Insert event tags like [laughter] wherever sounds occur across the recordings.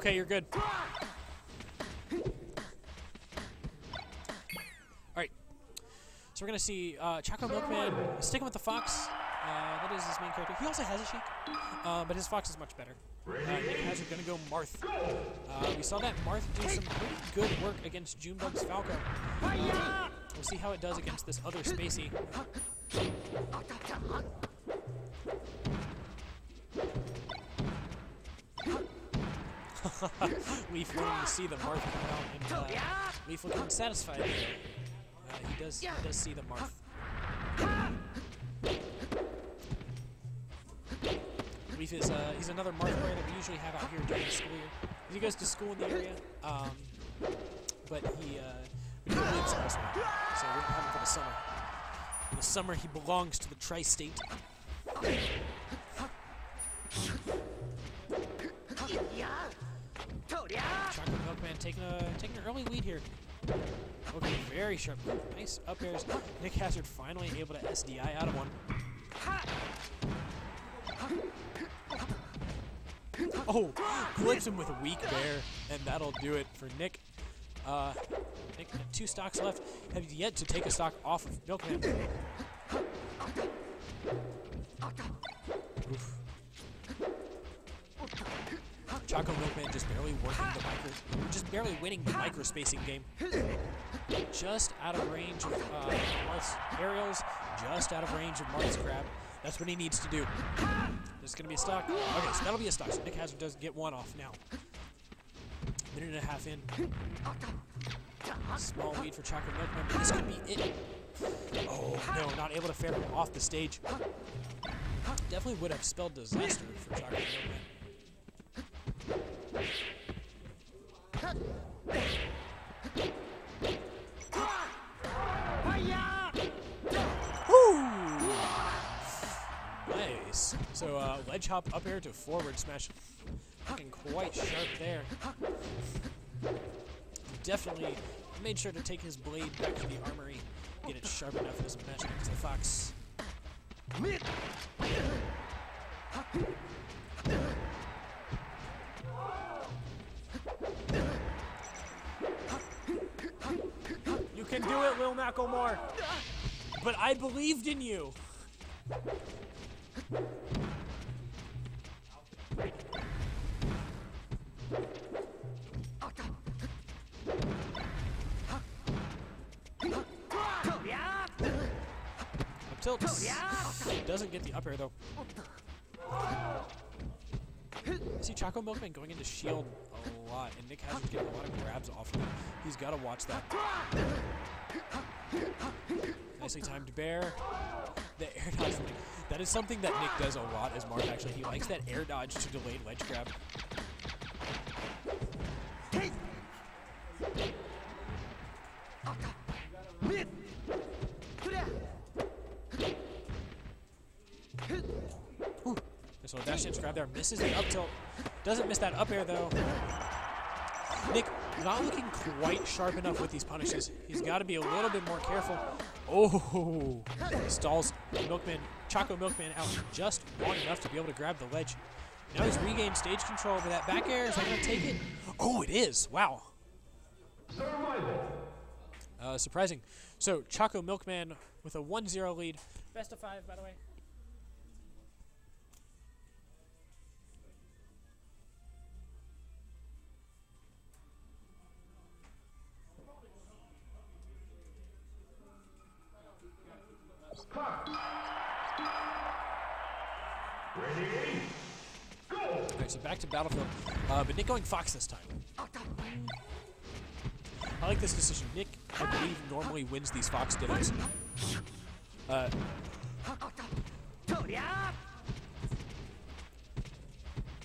Okay, you're good. Alright. So we're to see uh, Choco Milkman sticking with the Fox. Uh, that is his main character. He also has a Sheik, uh, but his Fox is much better. Uh, Nick Hazard to go Marth. Uh, we saw that Marth do some pretty good work against Junebug's Falco. Uh, we'll see how it does against this other Spacey. [laughs] Leaf wanting to see the Marth come out, and uh, Leaf looking satisfied. Uh, he does he does see the Marth. Leaf is uh, he's another Marth player that we usually have out here during the school year. He goes to school in the area, um, but he uh, but he lives elsewhere, so we don't have him for the summer. In the summer, he belongs to the tri-state. Taking a taking an early lead here. Okay, very sharp. Nice up airs. Nick Hazard finally able to SDI out of one. Oh, clips him with a weak bair, and that'll do it for Nick. Uh, Nick, two stocks left. Have you yet to take a stock off of Milkman. Choco Milkman just barely working the micro, just barely winning the micro spacing game. Just out of range of uh, Marth's aerials, just out of range of Marth's grab. That's what he needs to do. There's going to be a stock. Okay, so that'll be a stock. So Nick Hazard does get one off now. Minute and a half in. Small lead for Choco Milkman, this could be it. Oh, no, not able to fair off the stage. Definitely would have spelled disaster for Choco Milkman. Uh, ledge hop up air to forward smash. Looking quite sharp there. Definitely made sure to take his blade back to the armory, get it sharp enough for this match against the fox. You can do it, Lil Macklemore. But I believed in you. Up tilt. Doesn't get the up air though. See Choco Milkman going into shield a lot, and Nick Hazard's getting a lot of grabs off of him. He's got to watch that. Nicely timed bair. The air dodge. That is something that Nick does a lot as Marth, actually. He likes that air dodge to delayed ledge grab. There. Misses the up tilt. Doesn't miss that up air, though. Nick not looking quite sharp enough with these punishes. He's got to be a little bit more careful. Oh, stalls Milkman, Choco Milkman out just long enough to be able to grab the ledge. Now he's regained stage control over that back air. Is that going to take it? Oh, it is. Wow. Uh, surprising. So Choco Milkman with a 1-0 lead. Best of five, by the way. Alright, so back to Battlefield. Uh, but Nick going Fox this time. I like this decision. Nick, I believe, normally wins these Fox dittos. Uh,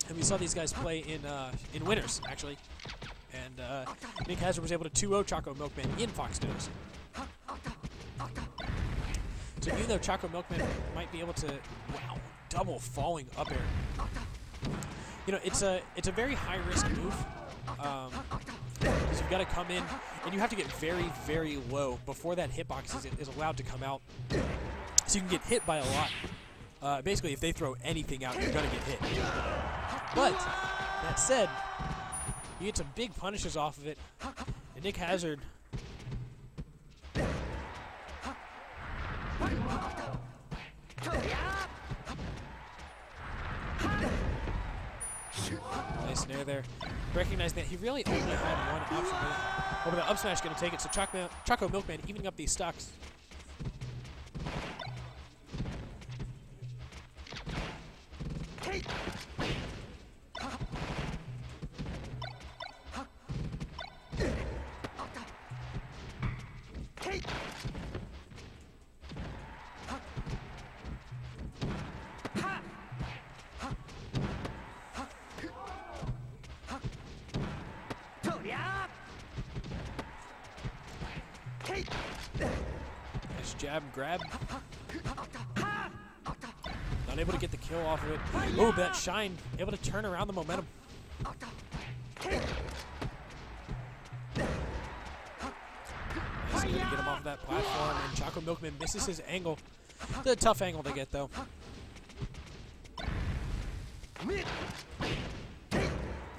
and we saw these guys play in uh, in winners, actually. And uh, Nick Hazard was able to 2-0 Choco Milkman in Fox dittos. So even though Choco Milkman might be able to, wow, double falling up air. You know, it's a it's a very high risk move. Um, because you've got to come in and you have to get very, very low before that hitbox is, is allowed to come out. So you can get hit by a lot. Uh, basically, if they throw anything out, you're going to get hit. But, that said, You get some big punishes off of it. And Nick Hazard. Nice snare there. Recognizing that he really only had one option. Over the up smash going to take it. So Choco, Choco Milkman evening up these stocks. Nice jab and grab. Not able to get the kill off of it. Oh, that shine able to turn around the momentum. Nice able to get him off that platform, and Choco Milkman misses his angle. A tough angle to get, though.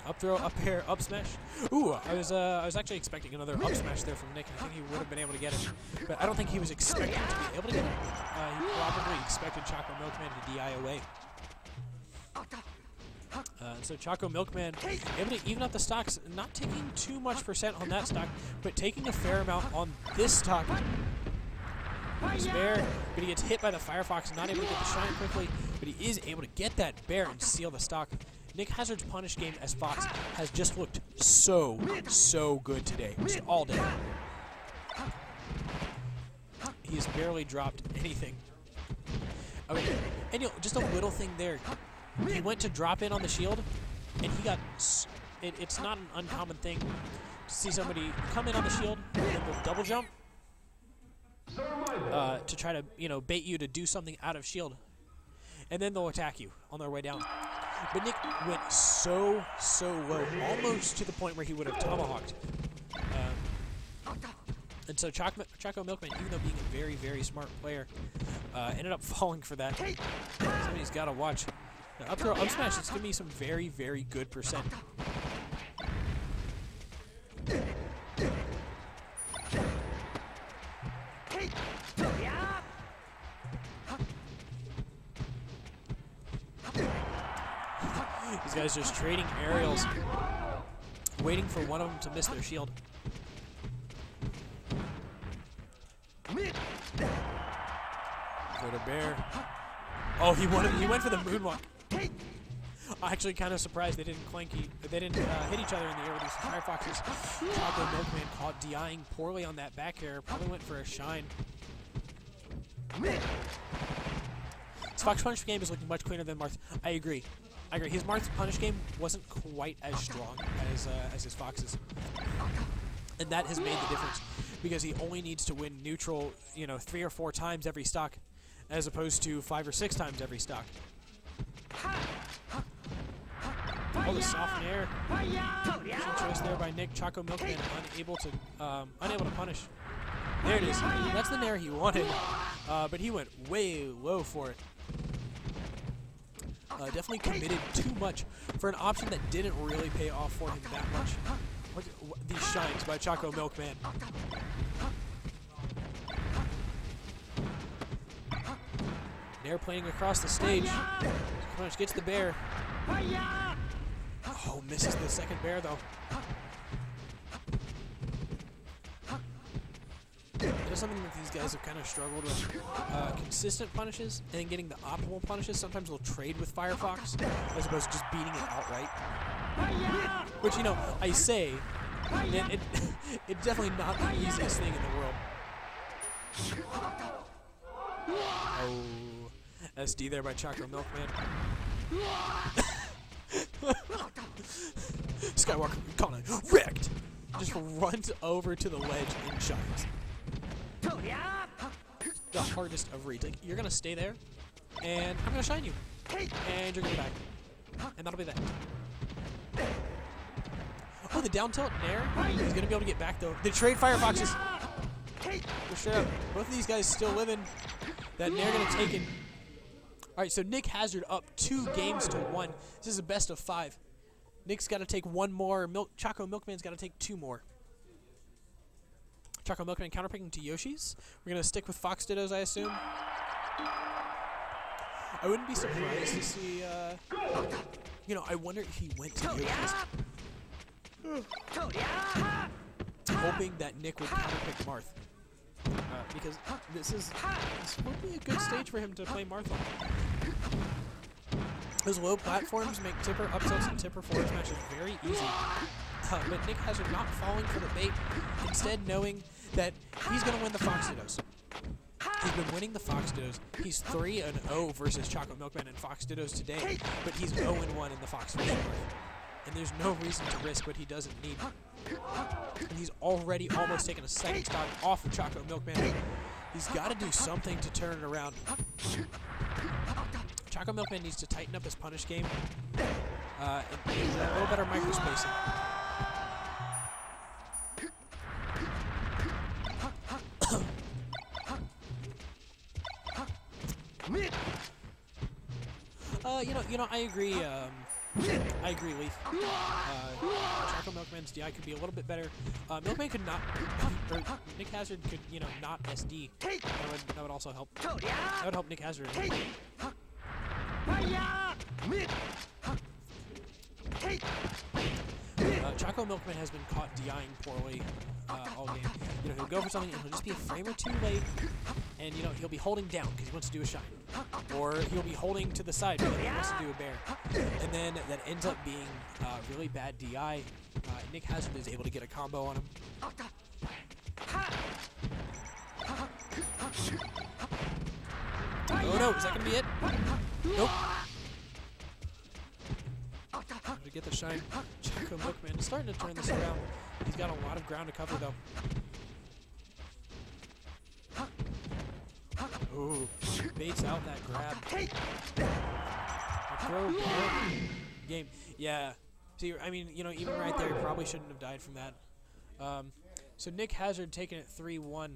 Up throw, up air, up smash. Ooh, I was uh, I was actually expecting another up smash there from Nick. I think he would have been able to get it, but I don't think he was expecting to be able to get it. Uh, he probably expected Choco Milkman to DI away. Uh, so Choco Milkman able to even up the stocks, not taking too much percent on that stock, but taking a fair amount on this stock. Bair, but he gets hit by the Firefox, not able to get the shine quickly, but he is able to get that bair and seal the stock. Nick Hazard's punish game as Fox has just looked so, so good today, just all day. He has barely dropped anything. Okay, and you know, just a little thing there. He went to drop in on the shield, and he got. It, it's not an uncommon thing to see somebody come in on the shield and they'll double jump uh, to try to you know bait you to do something out of shield, and then they'll attack you on their way down. But Nick went so so low, almost to the point where he would have tomahawked. Uh, and so Choco, Choco Milkman, even though being a very very smart player, uh, ended up [laughs] falling for that. Somebody's got to watch. Now, up throw, up smash. It's gonna be some very very good percent. These guys just trading aerials, waiting for one of them to miss their shield. For the bair. Oh, he. He went for the moonwalk. I'm actually kind of surprised they didn't clanky. They didn't uh, hit each other in the air with these Firefoxes. Choco Milkman caught DIing poorly on that back air. Probably went for a shine. This Fox Punish game is looking much cleaner than Marth. I agree. I agree. His Marth's Punish game wasn't quite as strong as uh, as his Fox's, and that has made the difference because he only needs to win neutral, you know, three or four times every stock, as opposed to five or six times every stock. Oh, the soft air. choice there by Nick Choco Milkman, unable to um, unable to punish. There it is. That's the nair he wanted, uh, but he went way low for it. Uh, definitely committed too much for an option that didn't really pay off for him that much. Look at these shines by Choco Milkman. Nair playing across the stage. Punch gets the bair. Oh, misses the second bair though. Something that these guys have kind of struggled with. Uh, consistent punishes and then getting the optimal punishes. Sometimes they'll trade with Firefox as opposed to just beating it outright. Which, you know, I say, it, it, [laughs] it's definitely not the easiest thing in the world. Oh, SD there by Choco Milkman. [laughs] Skywalker Kana wrecked. Just runs over to the ledge and shines. The hardest of reads. Like, you're gonna stay there, and I'm gonna shine you, and you're gonna die, and that'll be that. Oh, the down tilt Nair. He's gonna be able to get back though. The trade Firefoxes. For sure. Both of these guys still living. That Nair gonna take it. All right, so Nick Hazard up two games to one. This is a best of five. Nick's got to take one more. Milk Choco Milkman's got to take two more. Choco Milkman counterpicking to Yoshi's. We're going to stick with Fox Dittos, I assume. I wouldn't be surprised to see, uh, you know, I wonder if he went to Yoshi's hoping that Nick would counterpick Marth. Uh, because this is this would be a good stage for him to play Marth on. Those low platforms make tipper upsets and tipper forward smashes very easy. Uh, but Nick Hazard not falling for the bait, instead knowing that he's going to win the Fox Dittos. He's been winning the Fox Dittos. He's 3 and 0 versus Choco Milkman and Fox Dittos today, but he's 0 and 1 in the Fox Dittos. And there's no reason to risk what he doesn't need. And he's already almost taken a second stock off of Choco Milkman. He's got to do something to turn it around. Choco Milkman needs to tighten up his punish game uh, and a little better microspacing. Uh, you know, you know, I agree. Um, I agree, Leaf. Uh, Choco Milkman's DI could be a little bit better. Uh, Milkman could not, or Nick Hazard could, you know, not SD. That would, that would also help. That would help Nick Hazard. Uh, Choco Milkman has been caught DIing poorly uh, all game. You know, he'll go for something and he'll just be a frame or two late, and you know he'll be holding down because he wants to do a shine, or he'll be holding to the side because he wants to do a bair, and then that ends up being uh, really bad DI. Uh, Nick Hazard is able to get a combo on him. Oh no, is that gonna be it? Nope. To get the shine, Choco Milkman is starting to turn this around. He's got a lot of ground to cover though. Ooh, baits out that grab. Throw game. Yeah. See, I mean, you know, even right there, probably shouldn't have died from that. Um, so Nick Hazard taking it 3-1